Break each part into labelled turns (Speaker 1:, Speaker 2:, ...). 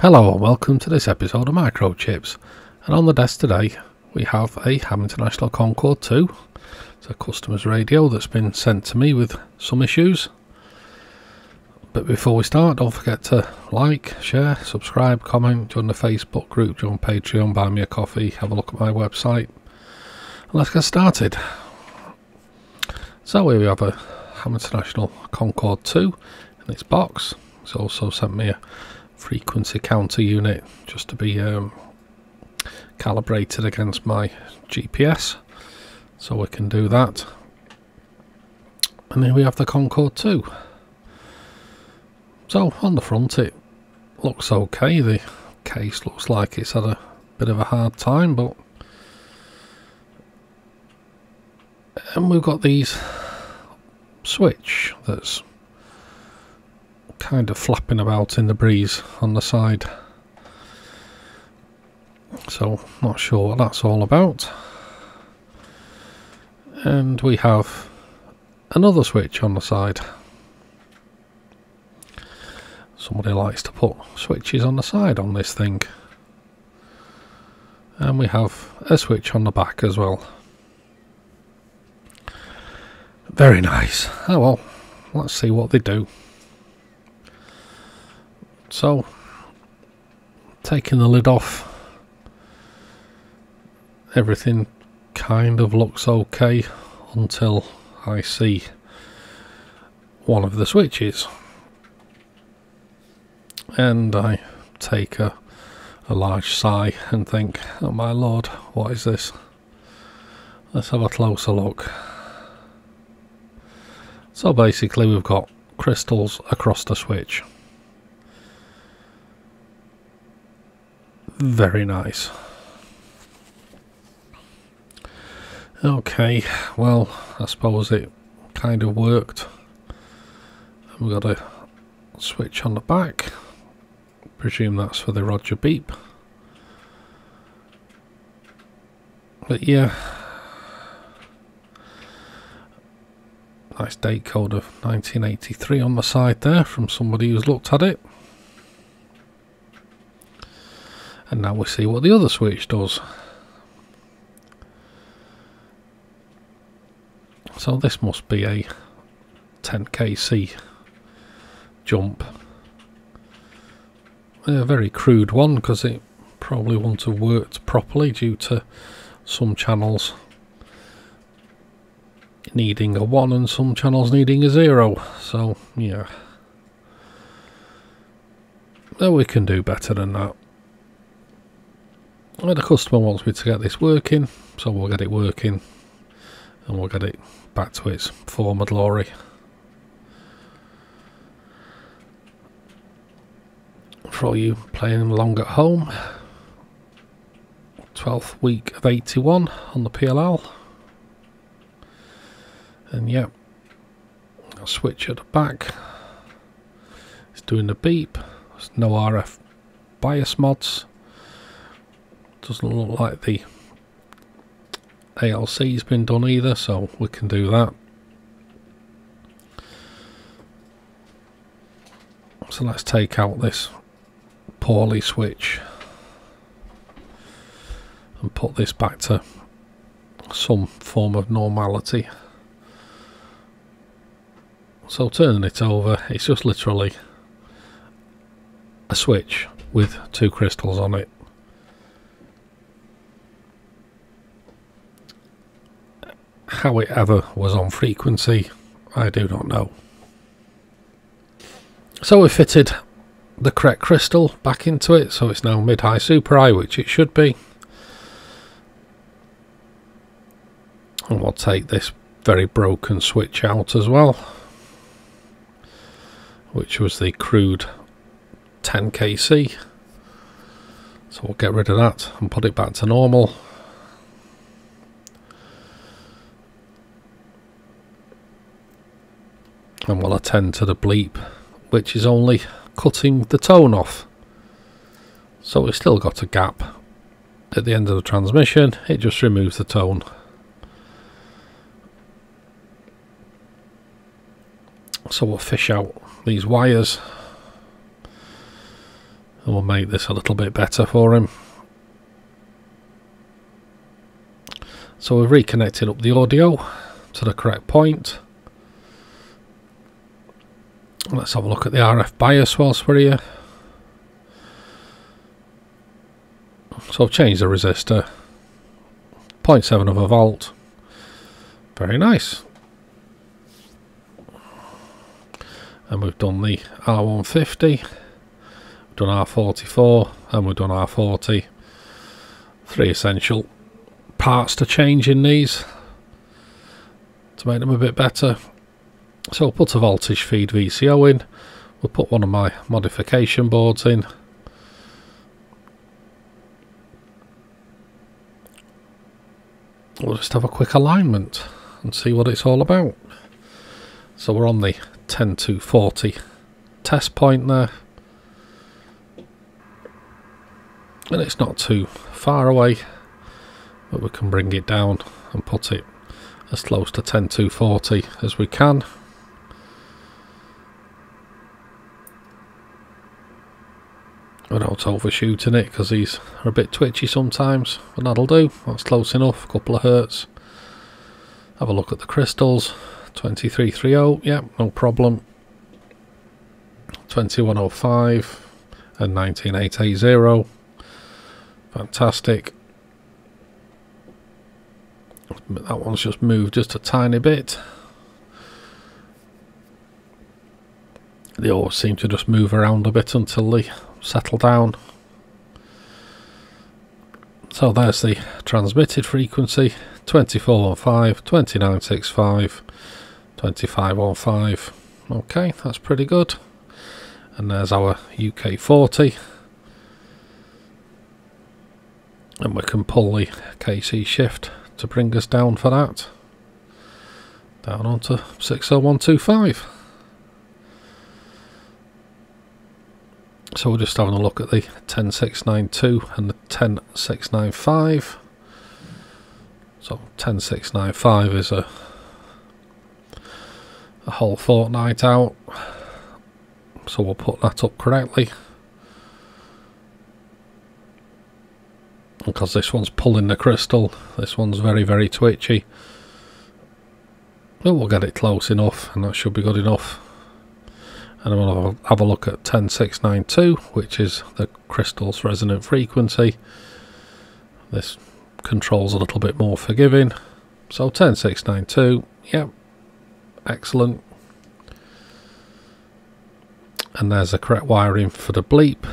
Speaker 1: Hello and welcome to this episode of MicroChipz. And on the desk today we have a Ham International Concorde 2. It's a customer's radio that's been sent to me with some issues. But before we start, don't forget to like, share, subscribe, comment, join the Facebook group, join Patreon, buy me a coffee, have a look at my website. And let's get started. So here we have a Ham International Concorde 2 in its box. It's also sent me a frequency counter unit just to be um, calibrated against my GPS so we can do that. And here we have the Concorde 2 so on the front it looks okay. The case looks like it's had a bit of a hard time but and we've got these switch that's kind of flapping about in the breeze on the side. So, not sure what that's all about. And we have another switch on the side. Somebody likes to put switches on the side on this thing. And we have a switch on the back as well. Very nice. Oh well, let's see what they do. So, taking the lid off, everything kind of looks okay until I see one of the switches. And I take a, a large sigh and think, oh my lord, what is this? Let's have a closer look. So basically we've got crystals across the switch. Very nice. Okay, well, I suppose it kind of worked. We've got a switch on the back. Presume that's for the Roger beep. But yeah, nice date code of 1983 on the side there from somebody who's looked at it. And now we see what the other switch does. So this must be a 10kc jump. A very crude one because it probably wouldn't have worked properly due to some channels needing a 1 and some channels needing a 0. So, yeah. Well, we can do better than that. Well, the customer wants me to get this working, so we'll get it working and we'll get it back to its former glory. For all you playing along at home, 12th week of 81 on the PLL. And yeah, a switch at the back. It's doing the beep. There's no RF bias mods doesn't look like the ALC's been done either so we can do that. So let's take out this poorly switch and put this back to some form of normality. So turning it over it's just literally a switch with two crystals on it How it ever was on frequency, I do not know. So we fitted the correct crystal back into it, so it's now mid-high super high, which it should be. And we'll take this very broken switch out as well, which was the crude 10kc. So we'll get rid of that and put it back to normal. And we'll attend to the bleep which is only cutting the tone off so we've still got a gap at the end of the transmission it just removes the tone so we'll fish out these wires And we'll make this a little bit better for him. So we've reconnected up the audio to the correct point. Let's have a look at the RF bias whilst we're here. So I've changed the resistor. 0.7 of a volt. Very nice. And we've done the R150, we've done R44 and we've done R40. Three essential parts to change in these to make them a bit better. So I'll put a voltage feed VCO in. We'll put one of my modification boards in. We'll just have a quick alignment and see what it's all about. So we're on the 10 to 40 test point there. And it's not too far away but we can bring it down and put it as close to 10240 as we can without overshooting it because these are a bit twitchy sometimes but that'll do. That's close enough. A couple of hertz. Have a look at the crystals. 2330 yeah no problem. 2105 and 19880 fantastic. That one's just moved just a tiny bit. They always seem to just move around a bit until they settle down. So there's the transmitted frequency 2415, 2965, 2515. Okay, that's pretty good. And there's our UK 40. And we can pull the KC shift to bring us down for that. Down onto 60125. So we're just having a look at the 10692 and the 10695. So 10695 is a a whole fortnight out. So we'll put that up correctly. because this one's pulling the crystal this one's very very twitchy but we'll get it close enough and that should be good enough and I'm going to have a look at 10692 which is the crystal's resonant frequency. This controls a little bit more forgiving. So 10692 yep excellent. And there's the correct wiring for the bleep.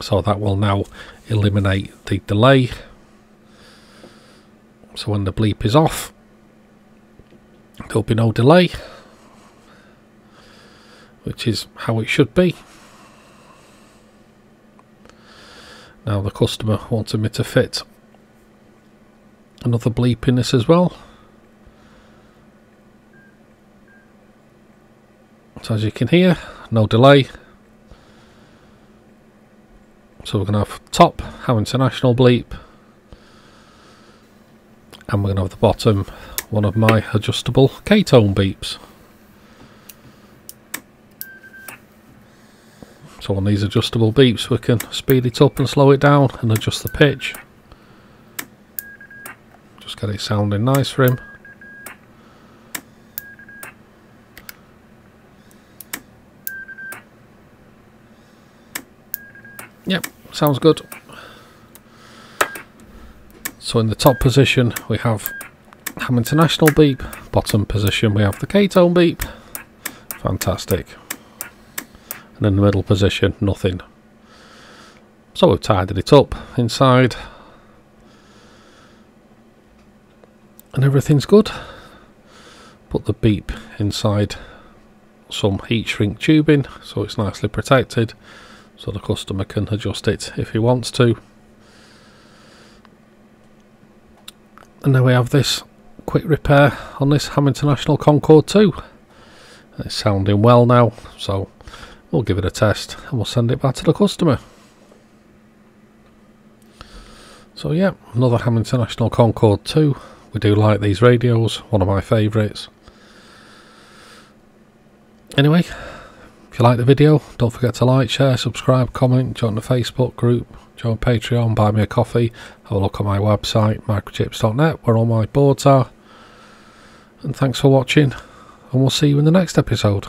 Speaker 1: So that will now eliminate the delay. So when the bleep is off there'll be no delay which is how it should be. Now the customer wanted me to fit another bleep in this as well. So as you can hear no delay. So we're going to have top, Ham International bleep, and we're going to have the bottom, one of my adjustable K-tone beeps. So on these adjustable beeps we can speed it up and slow it down and adjust the pitch. Just get it sounding nice for him. Yep, sounds good. So in the top position we have Ham International beep, bottom position we have the K-tone beep. Fantastic. And in the middle position, nothing. So we've tidied it up inside. And everything's good. Put the beep inside some heat shrink tubing so it's nicely protected so the customer can adjust it if he wants to. And now we have this quick repair on this Ham International Concorde 2. It's sounding well now, so we'll give it a test and we'll send it back to the customer. So yeah, another Ham International Concorde 2. We do like these radios, one of my favourites. Anyway, If you like the video, don't forget to like, share, subscribe, comment, join the Facebook group, join Patreon, buy me a coffee, have a look on my website, microchipz.net, where all my boards are. And thanks for watching, and we'll see you in the next episode.